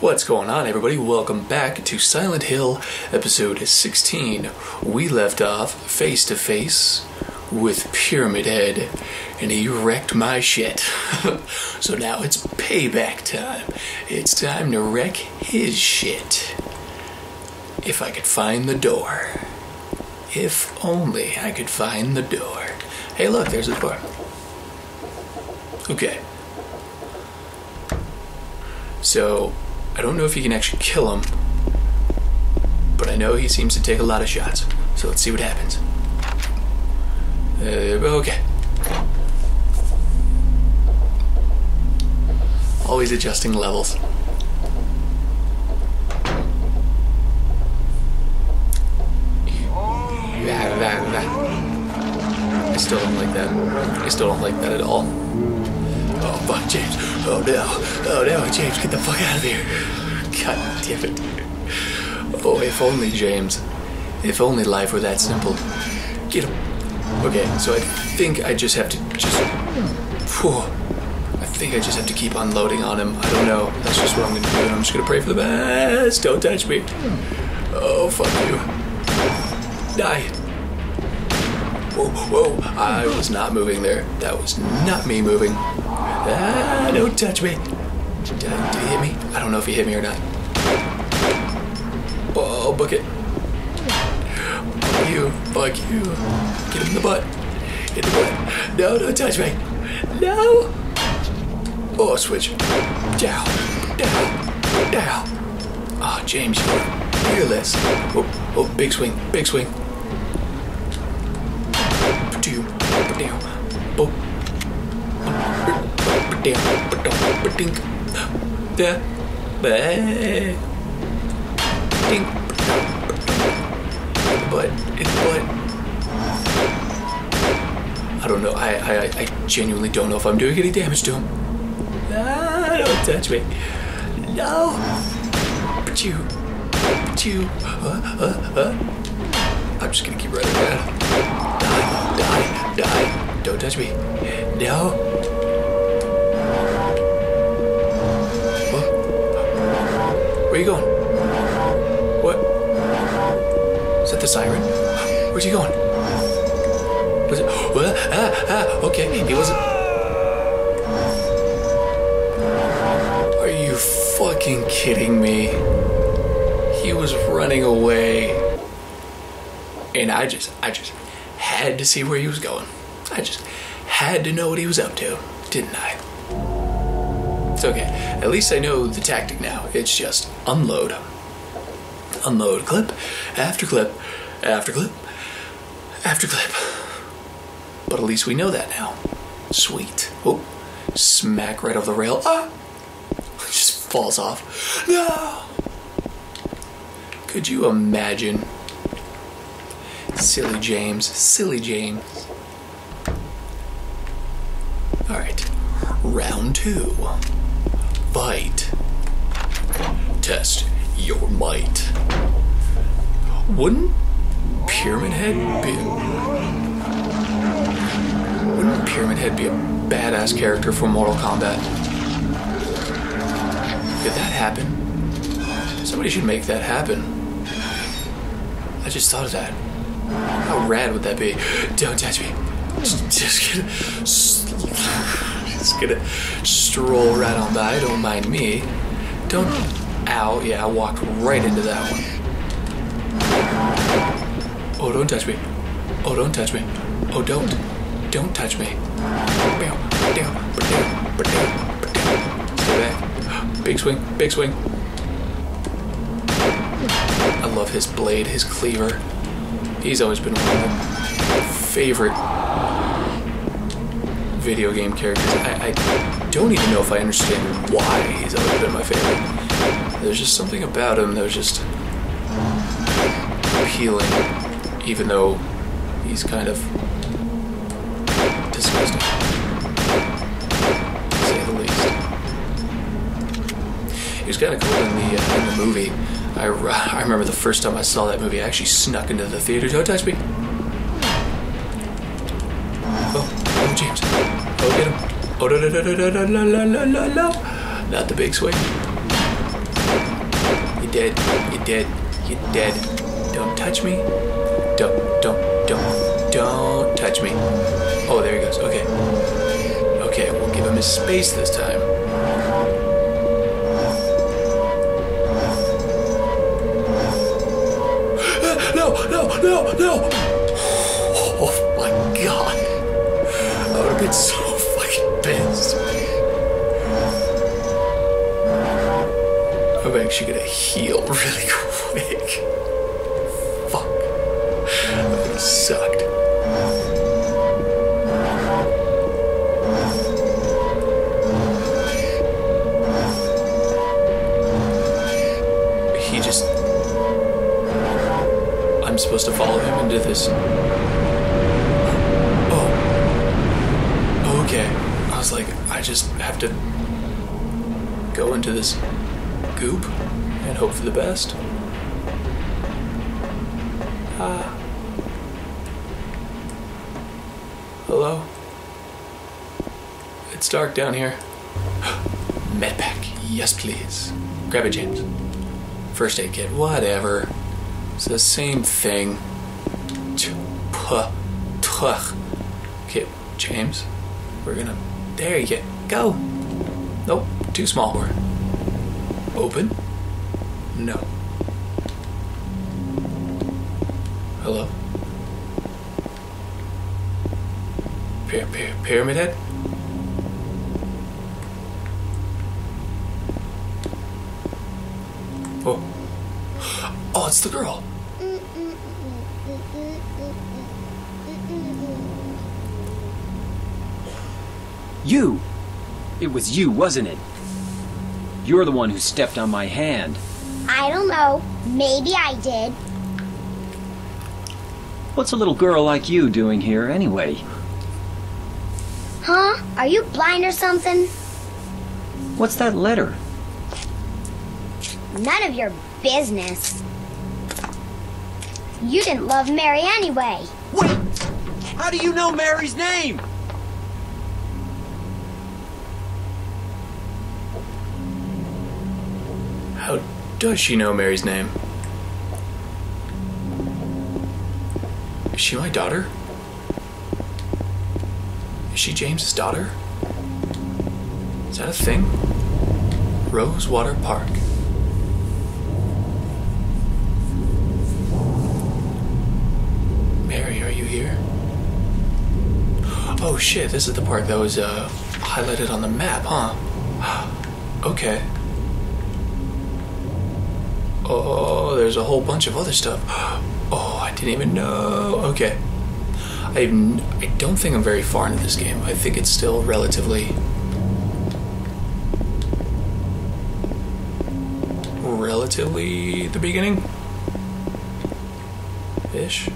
What's going on, everybody? Welcome back to Silent Hill, episode 16. We left off face to face with Pyramid Head, and he wrecked my shit. so now it's payback time. It's time to wreck his shit. If I could find the door. If only I could find the door. Hey, look, there's the door. Okay. So, I don't know if you can actually kill him, but I know he seems to take a lot of shots. So let's see what happens. Uh, okay. Always adjusting levels. I still don't like that. I still don't like that at all. Oh, fuck, James. Oh, no. Oh, no, James, get the fuck out of here. God damn it. Oh, if only, James. If only life were that simple. Get him. Okay, so I think I just have to just. Whew, I think I just have to keep unloading on him. I don't know. That's just what I'm gonna do. I'm just gonna pray for the best. Don't touch me. Oh, fuck you. Die. Whoa, whoa. I was not moving there. That was not me moving. Ah, don't touch me. Did, did he hit me? I don't know if he hit me or not. Oh, book it. Fuck you. Fuck you. Get him in the butt. Hit the butt. No, don't touch me. No. Oh, switch. Down. Down. Down. Oh, James, you're fearless. Oh, oh, big swing. Big swing. Down. Down. Oh. In the butt. I don't know. I, I, I genuinely don't know if I'm doing any damage to him. Ah, don't touch me. No. But you. But you. Uh, uh, uh. I'm just gonna keep running around. Die, die, die. Don't touch me. No. Where are you going? What? Is that the siren? Where's he going? Was it? What? Ah, ah, okay. He wasn't. Are you fucking kidding me? He was running away. And I just, I just had to see where he was going. I just had to know what he was up to, didn't I? It's okay. At least I know the tactic now. It's just unload. Unload clip after clip after clip after clip. But at least we know that now. Sweet. Oh, smack right off the rail. Ah! Just falls off. No! Could you imagine? Silly James. Silly James. Alright. Round two. Fight. Test your might. Wouldn't Pyramid Head be. Wouldn't Pyramid Head be a badass character for Mortal Kombat? Could that happen? Somebody should make that happen. I just thought of that. How rad would that be? Don't touch me. Just, just just gonna stroll right on by. Don't mind me. Don't. Ow! Yeah, I walked right into that one. Oh, don't touch me. Oh, don't touch me. Oh, don't. Don't touch me. Back. Big swing. Big swing. I love his blade, his cleaver. He's always been one of my favorite video game characters. I, I don't even know if I understand why he's always been my favorite. There's just something about him that was just appealing, even though he's kind of disgusting, to say the least. He was kind of cool in the uh, in the movie. I, I remember the first time I saw that movie, I actually snuck into the theater. Don't touch me. James. Oh, get him. Oh, no, no, no, no, no, no, no, no, no, no. Not the big swing. You dead. You dead. You dead. Don't touch me. Don't, don't, don't, don't touch me. Oh, there he goes. Okay. Okay, we'll give him his space this time. No, no, no, no! Been so fucking pissed. I'm actually gonna heal really quick. Fuck. That sucked. He just. I'm supposed to follow him into this. Go into this goop and hope for the best. Ah. Hello? It's dark down here. Medpack. Yes, please. Grab it, James. First aid kit. Whatever. It's the same thing. Okay, James. We're gonna. There you. Go. Nope. Too small. Open? No. Hello? Py- py- pyramid head? Oh. Oh, it's the girl. You! It was you, wasn't it? You're the one who stepped on my hand. I don't know. Maybe I did. What's a little girl like you doing here anyway? Huh? Are you blind or something? What's that letter? None of your business. You didn't love Mary anyway. Wait! How do you know Mary's name? How does she know Mary's name? Is she my daughter? Is she James's daughter? Is that a thing? Rosewater Park. Mary, are you here? Oh shit, this is the park that was uh, highlighted on the map, huh? okay. Oh, there's a whole bunch of other stuff. Oh, I didn't even know. Okay. I, I don't think I'm very far into this game. I think it's still relatively. Relatively the beginning? Ish.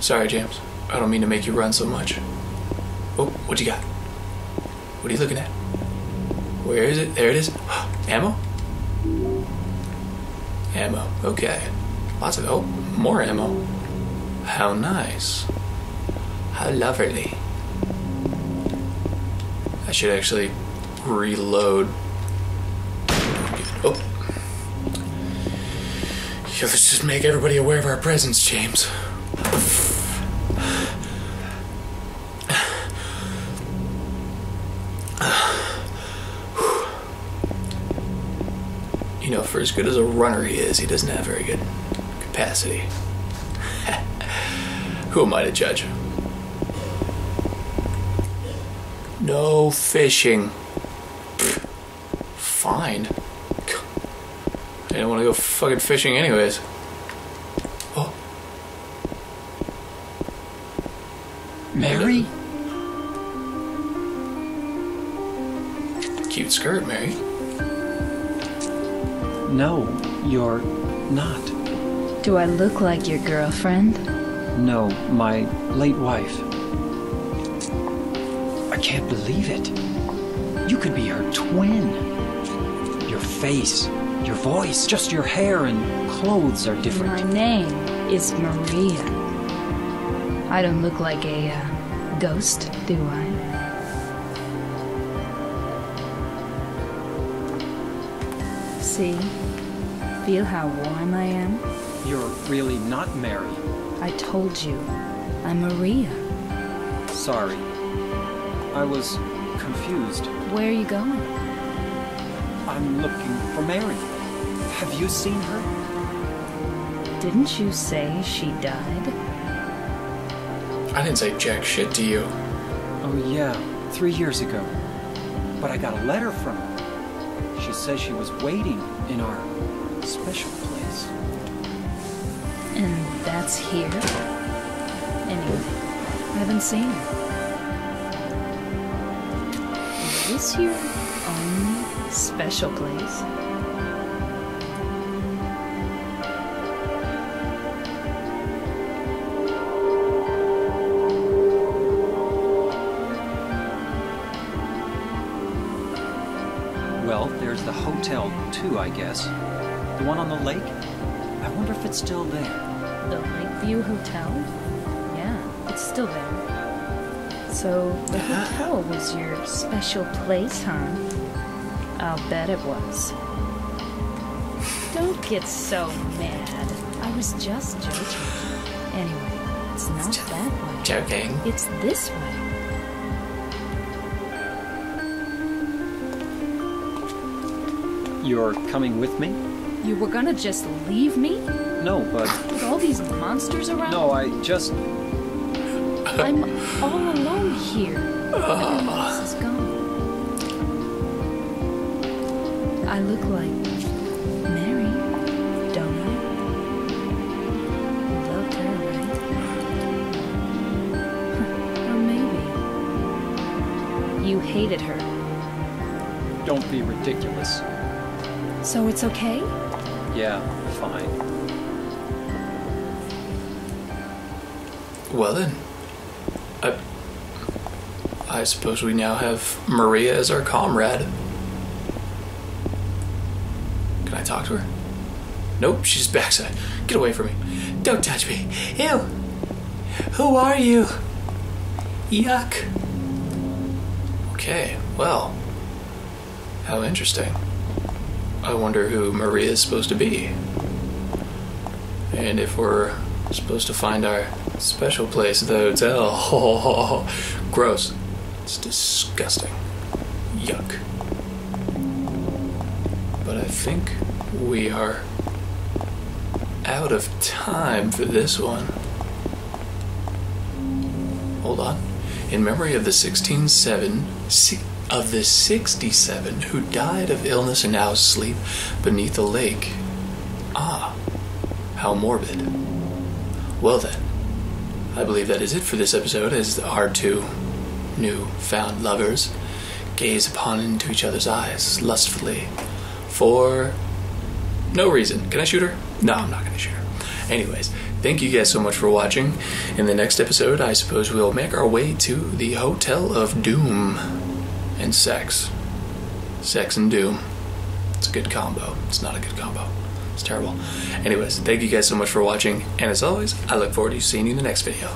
Sorry, James. I don't mean to make you run so much. Oh, what you got? What are you looking at? Where is it? There it is. ammo? Ammo. Okay. Lots of oh, more ammo. How nice. How lovely. I should actually reload. Oh. Yeah, let's just make everybody aware of our presence, James. You know, for as good as a runner he is, he doesn't have very good capacity. Who am I to judge? No fishing. Pfft. Fine. I didn't want to go fucking fishing anyways. Oh, Mary? cute skirt, Mary. No, you're not. Do I look like your girlfriend? No, my late wife. I can't believe it. You could be her twin. Your face, your voice, just your hair and clothes are different. My name is Maria. I don't look like a uh, ghost, do I? See? Feel how warm I am? You're really not Mary. I told you. I'm Maria. Sorry. I was confused. Where are you going? I'm looking for Mary. Have you seen her? Didn't you say she died? I didn't say jack shit to you. Oh, yeah, three years ago. But I got a letter from her. She says she was waiting in our special place. And that's here? Anyway, I haven't seen her. Is this your only special place? Hotel, too, I guess. The one on the lake? I wonder if it's still there. The Lakeview Hotel? Yeah, it's still there. So the uh-huh. hotel was your special place, huh? I'll bet it was. Don't get so mad. I was just joking. Anyway, it's not that way. Joking. It's this way. You're coming with me? You were gonna just leave me No, but. with all these monsters around? No, I just. I'm all alone here. Everyone else is gone. I look like Mary, don't I? You loved her, right? or maybe you hated her. Don't be ridiculous. So it's okay? Yeah, fine. Well then, I, I suppose we now have Maria as our comrade. Can I talk to her? Nope, she's backside. Get away from me. Don't touch me. Ew. Who are you? Yuck. Okay, well. How interesting. I wonder who Maria is supposed to be. And if we're supposed to find our special place at the hotel. Gross. It's disgusting. Yuck. But I think we are out of time for this one. Hold on. In memory of the 167 si- of the 67 who died of illness and now sleep beneath the lake. Ah, how morbid. Well then, I believe that is it for this episode as our two new found lovers gaze upon into each other's eyes lustfully for no reason. Can I shoot her? No, I'm not going to shoot her. Anyways, thank you guys so much for watching. In the next episode, I suppose we'll make our way to the Hotel of Doom and sex. Sex and doom. It's a good combo. It's not a good combo. It's terrible. Anyways, thank you guys so much for watching, and as always, I look forward to seeing you in the next video.